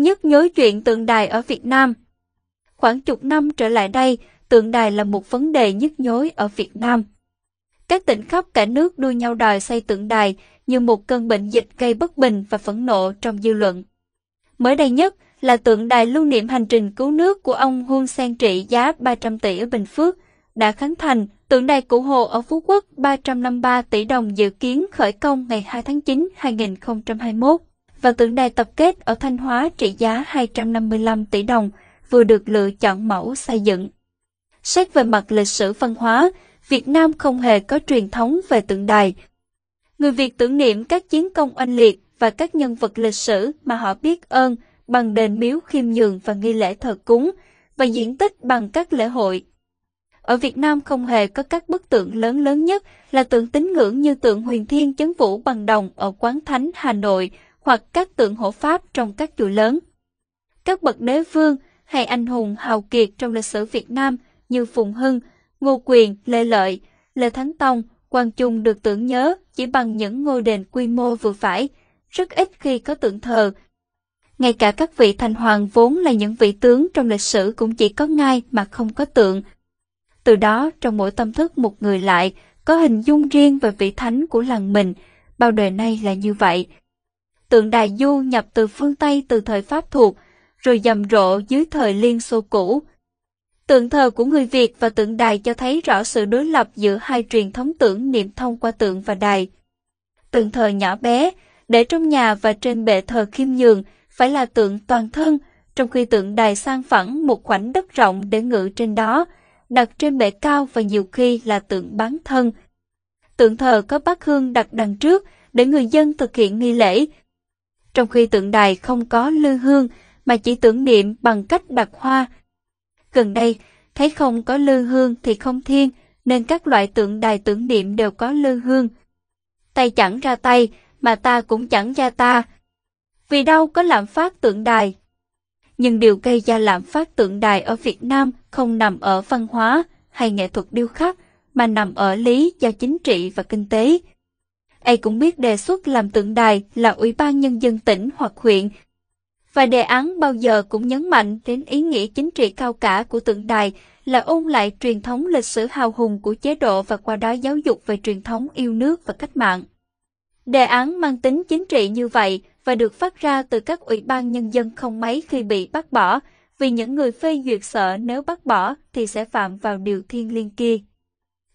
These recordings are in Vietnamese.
nhức nhối chuyện tượng đài ở Việt Nam. Khoảng chục năm trở lại đây, tượng đài là một vấn đề nhức nhối ở Việt Nam. Các tỉnh khắp cả nước đua nhau đòi xây tượng đài như một cơn bệnh dịch gây bất bình và phẫn nộ trong dư luận. Mới đây nhất là tượng đài lưu niệm hành trình cứu nước của ông Hun Sen trị giá 300 tỷ ở Bình Phước, đã khánh thành tượng đài cụ Hồ ở Phú Quốc 353 tỷ đồng dự kiến khởi công ngày 2 tháng 9 2021 và tượng đài tập kết ở Thanh Hóa trị giá 255 tỷ đồng vừa được lựa chọn mẫu xây dựng. Xét về mặt lịch sử văn hóa, Việt Nam không hề có truyền thống về tượng đài. Người Việt tưởng niệm các chiến công oanh liệt và các nhân vật lịch sử mà họ biết ơn bằng đền miếu khiêm nhường và nghi lễ thờ cúng và diễn tích bằng các lễ hội. Ở Việt Nam không hề có các bức tượng lớn lớn nhất là tượng tín ngưỡng như tượng huyền thiên chấn vũ bằng đồng ở Quán Thánh Hà Nội hoặc các tượng hộ Pháp trong các chùa lớn. Các bậc đế vương hay anh hùng hào kiệt trong lịch sử Việt Nam như Phùng Hưng, Ngô Quyền, Lê Lợi, Lê Thánh Tông, Quang Trung được tưởng nhớ chỉ bằng những ngôi đền quy mô vừa phải, rất ít khi có tượng thờ. Ngay cả các vị thành hoàng vốn là những vị tướng trong lịch sử cũng chỉ có ngai mà không có tượng. Từ đó, trong mỗi tâm thức một người lại, có hình dung riêng về vị thánh của làng mình, bao đời nay là như vậy. Tượng đài du nhập từ phương Tây từ thời Pháp thuộc, rồi dầm rộ dưới thời Liên Xô cũ. Tượng thờ của người Việt và tượng đài cho thấy rõ sự đối lập giữa hai truyền thống tưởng niệm thông qua tượng và đài. Tượng thờ nhỏ bé, để trong nhà và trên bệ thờ khiêm nhường, phải là tượng toàn thân, trong khi tượng đài sang phẳng một khoảnh đất rộng để ngự trên đó, đặt trên bệ cao và nhiều khi là tượng bán thân. Tượng thờ có bát hương đặt đằng trước để người dân thực hiện nghi lễ. Trong khi tượng đài không có lư hương mà chỉ tưởng niệm bằng cách đặt hoa. Gần đây, thấy không có lư hương thì không thiên, nên các loại tượng đài tưởng niệm đều có lư hương. Tay chẳng ra tay, mà ta cũng chẳng ra ta. Vì đâu có lạm phát tượng đài. Nhưng điều gây ra lạm phát tượng đài ở Việt Nam không nằm ở văn hóa hay nghệ thuật điêu khắc, mà nằm ở lý do chính trị và kinh tế. Ai cũng biết đề xuất làm tượng đài là Ủy ban Nhân dân tỉnh hoặc huyện. Và đề án bao giờ cũng nhấn mạnh đến ý nghĩa chính trị cao cả của tượng đài là ôn lại truyền thống lịch sử hào hùng của chế độ và qua đó giáo dục về truyền thống yêu nước và cách mạng. Đề án mang tính chính trị như vậy và được phát ra từ các ủy ban nhân dân không mấy khi bị bác bỏ, vì những người phê duyệt sợ nếu bác bỏ thì sẽ phạm vào điều thiên liêng kia.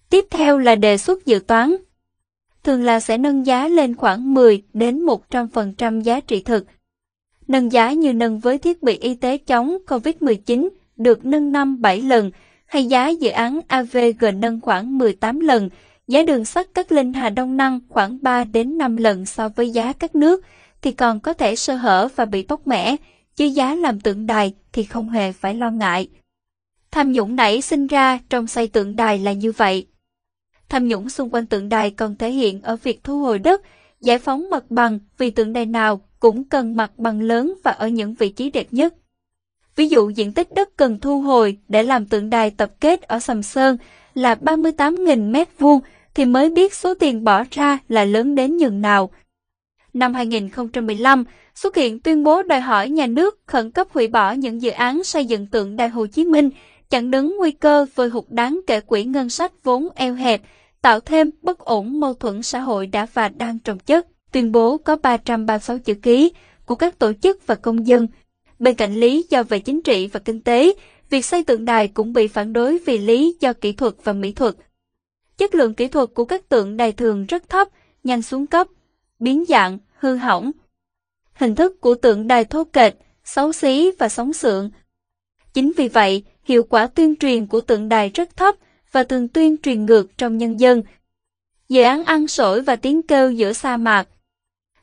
Tiếp theo là đề xuất dự toán. Thường là sẽ nâng giá lên khoảng 10 đến 100% giá trị thực. Nâng giá như nâng với thiết bị y tế chống COVID-19 được nâng 5-7 lần, hay giá dự án AVG nâng khoảng 18 lần, giá đường sắt cắt linh Hà Đông Năng khoảng 3 đến 5 lần so với giá các nước, thì còn có thể sơ hở và bị bóc mẻ, chứ giá làm tượng đài thì không hề phải lo ngại. Tham nhũng nảy sinh ra trong xây tượng đài là như vậy. Tham nhũng xung quanh tượng đài còn thể hiện ở việc thu hồi đất, giải phóng mặt bằng vì tượng đài nào cũng cần mặt bằng lớn và ở những vị trí đẹp nhất. Ví dụ diện tích đất cần thu hồi để làm tượng đài tập kết ở Sầm Sơn là 38.000 m2 thì mới biết số tiền bỏ ra là lớn đến nhường nào. Năm 2015, xuất hiện tuyên bố đòi hỏi nhà nước khẩn cấp hủy bỏ những dự án xây dựng tượng đài Hồ Chí Minh, chặn đứng nguy cơ vơi hụt đáng kể quỹ ngân sách vốn eo hẹp, tạo thêm bất ổn mâu thuẫn xã hội đã và đang trồng chất. Tuyên bố có 336 chữ ký của các tổ chức và công dân. Bên cạnh lý do về chính trị và kinh tế, việc xây tượng đài cũng bị phản đối vì lý do kỹ thuật và mỹ thuật. Chất lượng kỹ thuật của các tượng đài thường rất thấp, nhanh xuống cấp, biến dạng, hư hỏng. Hình thức của tượng đài thô kệch, xấu xí và sóng sượng. Chính vì vậy, hiệu quả tuyên truyền của tượng đài rất thấp và thường tuyên truyền ngược trong nhân dân. Dự án ăn sổi và tiếng kêu giữa sa mạc.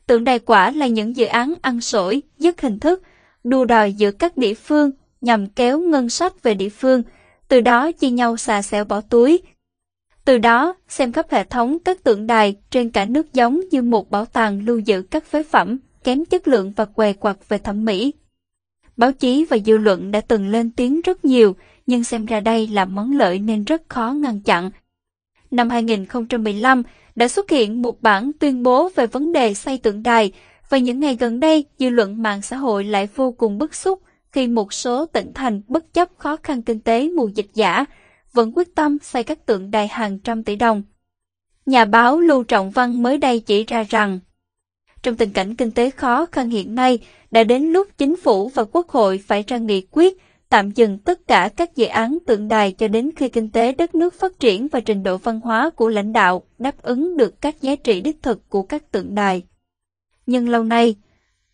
Tượng đài quả là những dự án ăn sổi, dứt hình thức, đua đòi giữa các địa phương nhằm kéo ngân sách về địa phương, từ đó chia nhau xà xẻo bỏ túi. Từ đó, xem khắp hệ thống các tượng đài trên cả nước giống như một bảo tàng lưu giữ các phế phẩm kém chất lượng và què quặt về thẩm mỹ. Báo chí và dư luận đã từng lên tiếng rất nhiều, nhưng xem ra đây là món lợi nên rất khó ngăn chặn. Năm 2015 đã xuất hiện một bản tuyên bố về vấn đề xây tượng đài Và những ngày gần đây, dư luận mạng xã hội lại vô cùng bức xúc khi một số tỉnh thành bất chấp khó khăn kinh tế mùa dịch giả, vẫn quyết tâm xây các tượng đài hàng trăm tỷ đồng. Nhà báo Lưu Trọng Văn mới đây chỉ ra rằng, trong tình cảnh kinh tế khó khăn hiện nay, đã đến lúc chính phủ và quốc hội phải ra nghị quyết tạm dừng tất cả các dự án tượng đài cho đến khi kinh tế đất nước phát triển và trình độ văn hóa của lãnh đạo đáp ứng được các giá trị đích thực của các tượng đài. Nhưng lâu nay,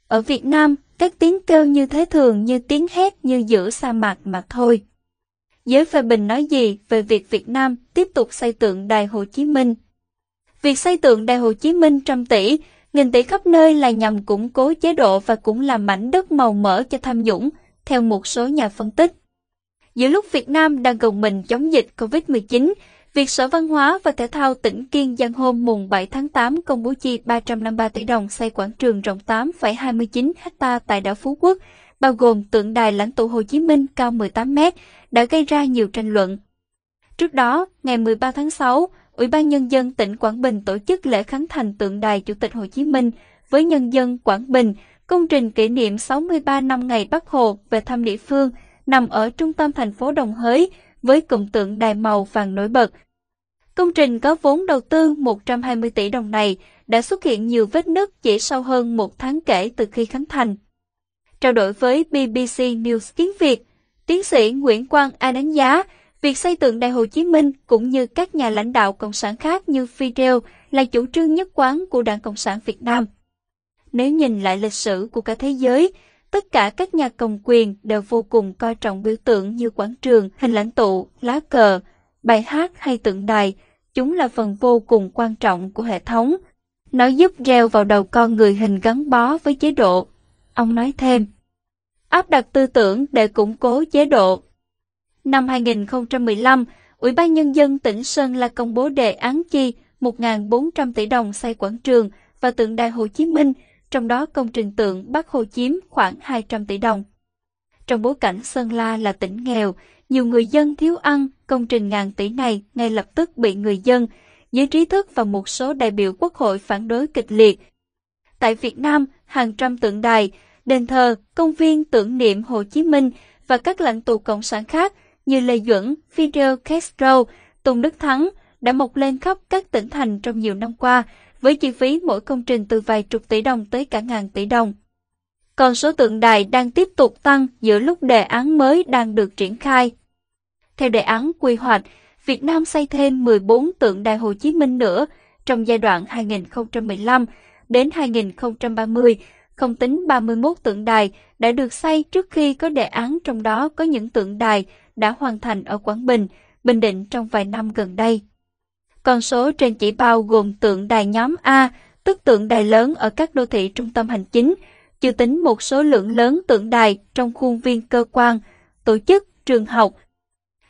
ở Việt Nam, các tiếng kêu như thế thường như tiếng hét như giữa sa mạc mà thôi. Giới phê bình nói gì về việc Việt Nam tiếp tục xây tượng đài Hồ Chí Minh? Việc xây tượng đài Hồ Chí Minh trăm tỷ, nghìn tỷ khắp nơi là nhằm củng cố chế độ và cũng là mảnh đất màu mỡ cho tham nhũng, theo một số nhà phân tích. Giữa lúc Việt Nam đang gồng mình chống dịch COVID-19, việc Sở Văn hóa và Thể thao tỉnh Kiên Giang hôm mùng 7 tháng 8 công bố chi 353 tỷ đồng xây quảng trường rộng 8,29 ha tại đảo Phú Quốc, bao gồm tượng đài lãnh tụ Hồ Chí Minh cao 18 mét, đã gây ra nhiều tranh luận. Trước đó, ngày 13 tháng 6, Ủy ban Nhân dân tỉnh Quảng Bình tổ chức lễ khánh thành tượng đài Chủ tịch Hồ Chí Minh với nhân dân Quảng Bình, công trình kỷ niệm 63 năm ngày Bắc Hồ về thăm địa phương, nằm ở trung tâm thành phố Đồng Hới, với cụm tượng đài màu vàng nổi bật. Công trình có vốn đầu tư 120 tỷ đồng này đã xuất hiện nhiều vết nứt chỉ sau hơn một tháng kể từ khi khánh thành. Trao đổi với BBC News tiếng Việt, tiến sĩ Nguyễn Quang A đánh giá việc xây tượng Đài Hồ Chí Minh cũng như các nhà lãnh đạo Cộng sản khác như Fidel là chủ trương nhất quán của Đảng Cộng sản Việt Nam. Nếu nhìn lại lịch sử của cả thế giới, tất cả các nhà cầm quyền đều vô cùng coi trọng biểu tượng như quảng trường, hình lãnh tụ, lá cờ, bài hát hay tượng đài. Chúng là phần vô cùng quan trọng của hệ thống. Nó giúp reo vào đầu con người hình gắn bó với chế độ. Ông nói thêm, áp đặt tư tưởng để củng cố chế độ. Năm 2015, Ủy ban Nhân dân tỉnh Sơn La công bố đề án chi 1.400 tỷ đồng xây quảng trường và tượng đài Hồ Chí Minh trong đó công trình tượng Bắc Hồ chiếm khoảng 200 tỷ đồng. Trong bối cảnh Sơn La là tỉnh nghèo, nhiều người dân thiếu ăn, công trình ngàn tỷ này ngay lập tức bị người dân, giới trí thức và một số đại biểu quốc hội phản đối kịch liệt. Tại Việt Nam, hàng trăm tượng đài, đền thờ, công viên tưởng niệm Hồ Chí Minh và các lãnh tụ cộng sản khác như Lê Duẩn, Fidel Castro, Tùng Đức Thắng đã mọc lên khắp các tỉnh thành trong nhiều năm qua, với chi phí mỗi công trình từ vài chục tỷ đồng tới cả ngàn tỷ đồng. Còn số tượng đài đang tiếp tục tăng giữa lúc đề án mới đang được triển khai. Theo đề án quy hoạch, Việt Nam xây thêm 14 tượng đài Hồ Chí Minh nữa trong giai đoạn 2015 đến 2030, không tính 31 tượng đài đã được xây trước khi có đề án trong đó có những tượng đài đã hoàn thành ở Quảng Bình, Bình Định trong vài năm gần đây. Con số trên chỉ bao gồm tượng đài nhóm A, tức tượng đài lớn ở các đô thị trung tâm hành chính, chưa tính một số lượng lớn tượng đài trong khuôn viên cơ quan, tổ chức, trường học.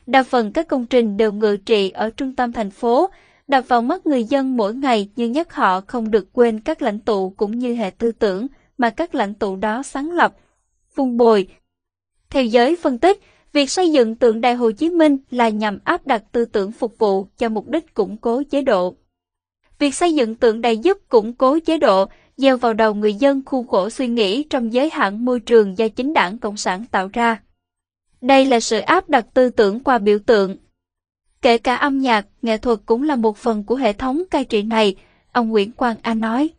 Đa phần các công trình đều ngự trị ở trung tâm thành phố, đập vào mắt người dân mỗi ngày nhưng nhắc họ không được quên các lãnh tụ cũng như hệ tư tưởng mà các lãnh tụ đó sáng lập, phun bồi. Theo giới phân tích, Việc xây dựng tượng đài Hồ Chí Minh là nhằm áp đặt tư tưởng phục vụ cho mục đích củng cố chế độ. Việc xây dựng tượng đài giúp củng cố chế độ, gieo vào đầu người dân khuôn khổ suy nghĩ trong giới hạn môi trường do chính đảng Cộng sản tạo ra. Đây là sự áp đặt tư tưởng qua biểu tượng. Kể cả âm nhạc, nghệ thuật cũng là một phần của hệ thống cai trị này, ông Nguyễn Quang An nói.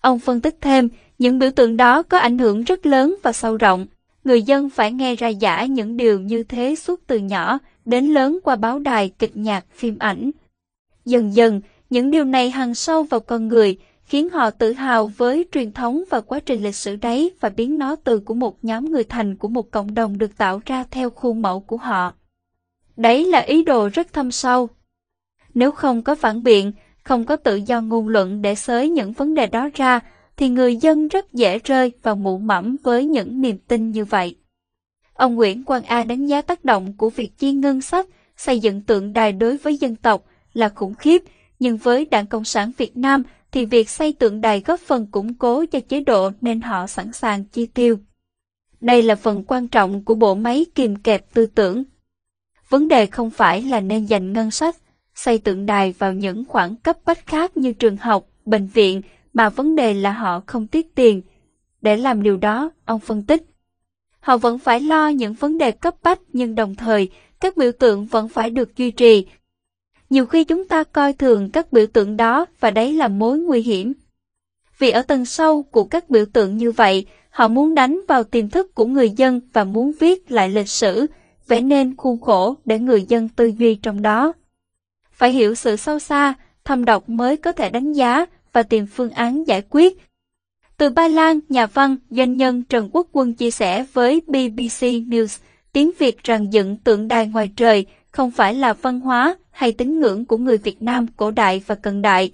Ông phân tích thêm, những biểu tượng đó có ảnh hưởng rất lớn và sâu rộng người dân phải nghe ra giả những điều như thế suốt từ nhỏ đến lớn qua báo đài, kịch nhạc, phim ảnh. Dần dần, những điều này hằn sâu vào con người, khiến họ tự hào với truyền thống và quá trình lịch sử đấy và biến nó từ của một nhóm người thành của một cộng đồng được tạo ra theo khuôn mẫu của họ. Đấy là ý đồ rất thâm sâu. Nếu không có phản biện, không có tự do ngôn luận để xới những vấn đề đó ra, thì người dân rất dễ rơi vào mụ mẫm với những niềm tin như vậy. Ông Nguyễn Quang A đánh giá tác động của việc chi ngân sách xây dựng tượng đài đối với dân tộc là khủng khiếp, nhưng với Đảng Cộng sản Việt Nam thì việc xây tượng đài góp phần củng cố cho chế độ nên họ sẵn sàng chi tiêu. Đây là phần quan trọng của bộ máy kìm kẹp tư tưởng. Vấn đề không phải là nên dành ngân sách, xây tượng đài vào những khoản cấp bách khác như trường học, bệnh viện, mà vấn đề là họ không tiết tiền. Để làm điều đó, ông phân tích. Họ vẫn phải lo những vấn đề cấp bách nhưng đồng thời các biểu tượng vẫn phải được duy trì. Nhiều khi chúng ta coi thường các biểu tượng đó và đấy là mối nguy hiểm. Vì ở tầng sâu của các biểu tượng như vậy, họ muốn đánh vào tiềm thức của người dân và muốn viết lại lịch sử, vẽ nên khuôn khổ để người dân tư duy trong đó. Phải hiểu sự sâu xa, thâm độc mới có thể đánh giá và tìm phương án giải quyết. Từ Ba Lan, nhà văn, doanh nhân Trần Quốc Quân chia sẻ với BBC News tiếng Việt rằng dựng tượng đài ngoài trời không phải là văn hóa hay tín ngưỡng của người Việt Nam cổ đại và cận đại.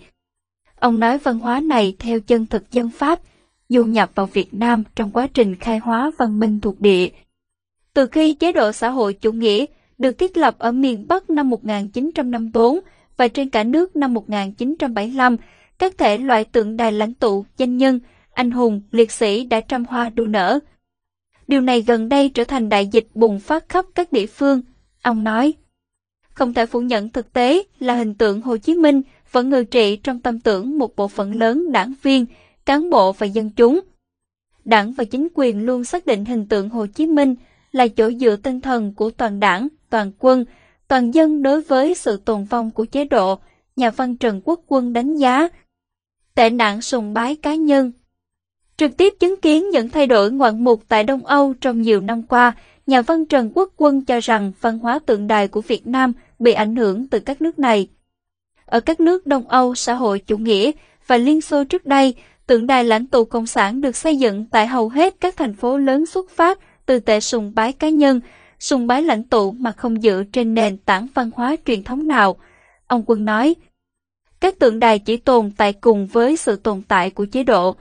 Ông nói văn hóa này theo chân thực dân Pháp, du nhập vào Việt Nam trong quá trình khai hóa văn minh thuộc địa. Từ khi chế độ xã hội chủ nghĩa được thiết lập ở miền Bắc năm 1954 và trên cả nước năm 1975, các thể loại tượng đài lãnh tụ, danh nhân, anh hùng, liệt sĩ đã trăm hoa đua nở. Điều này gần đây trở thành đại dịch bùng phát khắp các địa phương, ông nói. Không thể phủ nhận thực tế là hình tượng Hồ Chí Minh vẫn ngự trị trong tâm tưởng một bộ phận lớn đảng viên, cán bộ và dân chúng. Đảng và chính quyền luôn xác định hình tượng Hồ Chí Minh là chỗ dựa tinh thần của toàn đảng, toàn quân, toàn dân đối với sự tồn vong của chế độ, nhà văn Trần Quốc Quân đánh giá. Tệ nạn sùng bái cá nhân Trực tiếp chứng kiến những thay đổi ngoạn mục tại Đông Âu trong nhiều năm qua, nhà văn Trần Quốc Quân cho rằng văn hóa tượng đài của Việt Nam bị ảnh hưởng từ các nước này. Ở các nước Đông Âu xã hội chủ nghĩa và Liên Xô trước đây, tượng đài lãnh tụ Cộng sản được xây dựng tại hầu hết các thành phố lớn xuất phát từ tệ sùng bái cá nhân, sùng bái lãnh tụ mà không dựa trên nền tảng văn hóa truyền thống nào. Ông Quân nói, các tượng đài chỉ tồn tại cùng với sự tồn tại của chế độ.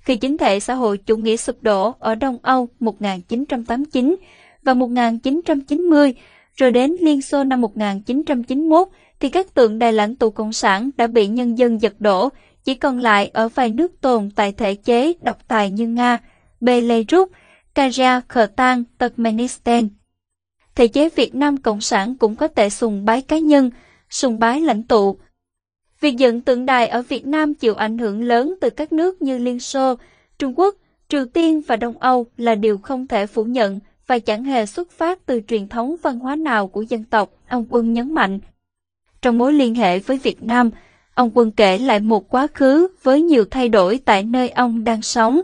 Khi chính thể xã hội chủ nghĩa sụp đổ ở Đông Âu 1989 và 1990, rồi đến Liên Xô năm 1991, thì các tượng đài lãnh tụ Cộng sản đã bị nhân dân giật đổ, chỉ còn lại ở vài nước tồn tại thể chế độc tài như Nga, Belarus, Kazakhstan, Turkmenistan. Thể chế Việt Nam Cộng sản cũng có thể sùng bái cá nhân, sùng bái lãnh tụ. Việc dựng tượng đài ở Việt Nam chịu ảnh hưởng lớn từ các nước như Liên Xô, Trung Quốc, Triều Tiên và Đông Âu là điều không thể phủ nhận và chẳng hề xuất phát từ truyền thống văn hóa nào của dân tộc, ông Quân nhấn mạnh. Trong mối liên hệ với Việt Nam, ông Quân kể lại một quá khứ với nhiều thay đổi tại nơi ông đang sống.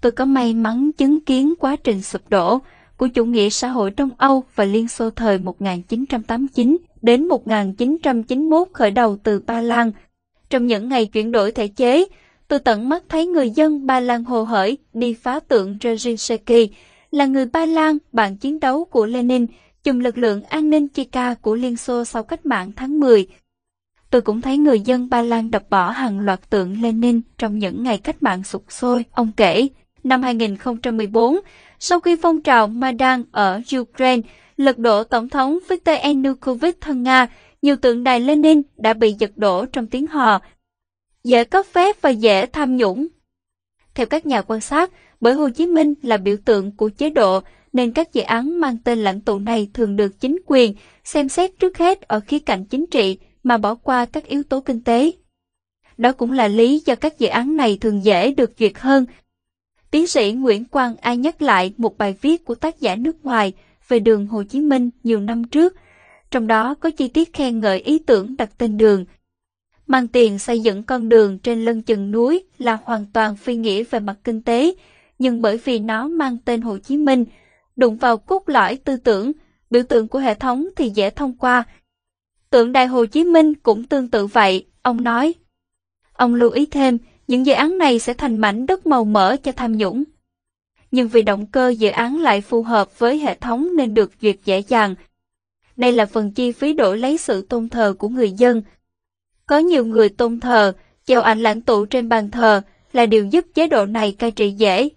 Tôi có may mắn chứng kiến quá trình sụp đổ của chủ nghĩa xã hội Đông Âu và Liên Xô thời 1989 đến 1991 khởi đầu từ Ba Lan. Trong những ngày chuyển đổi thể chế, tôi tận mắt thấy người dân Ba Lan hồ hởi đi phá tượng Dzerzhinsky, là người Ba Lan bạn chiến đấu của Lenin, chùm lực lượng an ninh Chika của Liên Xô sau cách mạng tháng 10. Tôi cũng thấy người dân Ba Lan đập bỏ hàng loạt tượng Lenin trong những ngày cách mạng sụp sôi, ông kể. Năm 2014, sau khi phong trào Maidan ở Ukraine lật đổ Tổng thống Viktor Yanukovych thân Nga, nhiều tượng đài Lenin đã bị giật đổ trong tiếng hò, dễ cấp phép và dễ tham nhũng. Theo các nhà quan sát, bởi Hồ Chí Minh là biểu tượng của chế độ nên các dự án mang tên lãnh tụ này thường được chính quyền xem xét trước hết ở khía cạnh chính trị mà bỏ qua các yếu tố kinh tế. Đó cũng là lý do các dự án này thường dễ được duyệt hơn. Tiến sĩ Nguyễn Quang Ai nhắc lại một bài viết của tác giả nước ngoài về đường Hồ Chí Minh nhiều năm trước, trong đó có chi tiết khen ngợi ý tưởng đặt tên đường. Mang tiền xây dựng con đường trên lưng chừng núi là hoàn toàn phi nghĩa về mặt kinh tế, nhưng bởi vì nó mang tên Hồ Chí Minh, đụng vào cốt lõi tư tưởng, biểu tượng của hệ thống thì dễ thông qua. Tượng đài Hồ Chí Minh cũng tương tự vậy, ông nói. Ông lưu ý thêm, những dự án này sẽ thành mảnh đất màu mỡ cho tham nhũng. Nhưng vì động cơ dự án lại phù hợp với hệ thống nên được duyệt dễ dàng. Đây là phần chi phí đổi lấy sự tôn thờ của người dân. Có nhiều người tôn thờ, chèo ảnh lãnh tụ trên bàn thờ là điều giúp chế độ này cai trị dễ.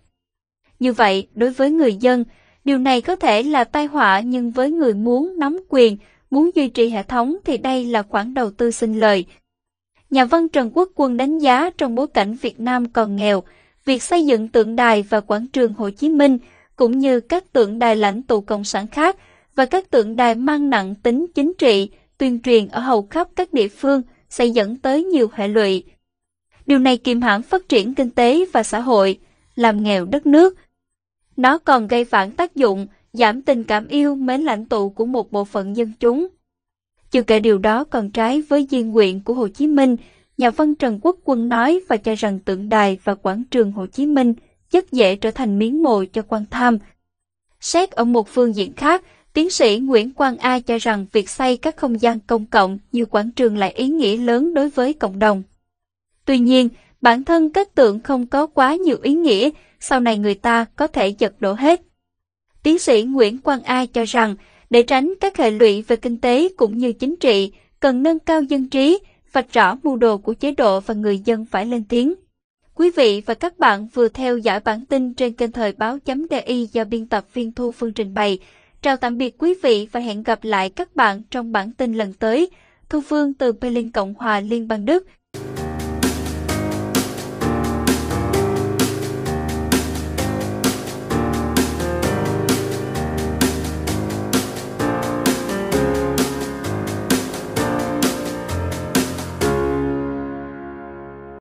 Như vậy, đối với người dân, điều này có thể là tai họa nhưng với người muốn nắm quyền, muốn duy trì hệ thống thì đây là khoản đầu tư sinh lời. Nhà văn Trần Quốc Quân đánh giá trong bối cảnh Việt Nam còn nghèo, việc xây dựng tượng đài và quảng trường Hồ Chí Minh cũng như các tượng đài lãnh tụ Cộng sản khác và các tượng đài mang nặng tính chính trị, tuyên truyền ở hầu khắp các địa phương sẽ dẫn tới nhiều hệ lụy. Điều này kiềm hãm phát triển kinh tế và xã hội, làm nghèo đất nước. Nó còn gây phản tác dụng, giảm tình cảm yêu mến lãnh tụ của một bộ phận dân chúng. Chưa kể điều đó còn trái với di nguyện của Hồ Chí Minh, nhà văn Trần Quốc Quân nói và cho rằng tượng đài và quảng trường Hồ Chí Minh rất dễ trở thành miếng mồi cho quan tham. Xét ở một phương diện khác, tiến sĩ Nguyễn Quang A cho rằng việc xây các không gian công cộng như quảng trường lại ý nghĩa lớn đối với cộng đồng. Tuy nhiên, bản thân các tượng không có quá nhiều ý nghĩa, sau này người ta có thể giật đổ hết. Tiến sĩ Nguyễn Quang A cho rằng, để tránh các hệ lụy về kinh tế cũng như chính trị, cần nâng cao dân trí, vạch rõ mưu đồ của chế độ và người dân phải lên tiếng. Quý vị và các bạn vừa theo dõi bản tin trên kênh thời báo chấm DI do biên tập viên Thu Phương trình bày. Chào tạm biệt quý vị và hẹn gặp lại các bạn trong bản tin lần tới. Thu Phương từ Berlin Cộng hòa Liên bang Đức.